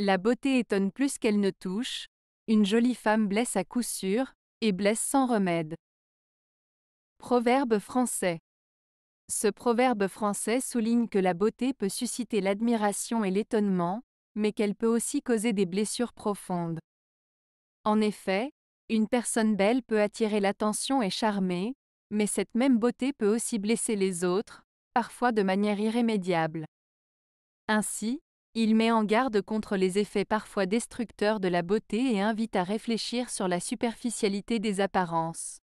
La beauté étonne plus qu'elle ne touche, une jolie femme blesse à coup sûr, et blesse sans remède. Proverbe français. Ce proverbe français souligne que la beauté peut susciter l'admiration et l'étonnement, mais qu'elle peut aussi causer des blessures profondes. En effet, une personne belle peut attirer l'attention et charmer, mais cette même beauté peut aussi blesser les autres, parfois de manière irrémédiable. Ainsi, il met en garde contre les effets parfois destructeurs de la beauté et invite à réfléchir sur la superficialité des apparences.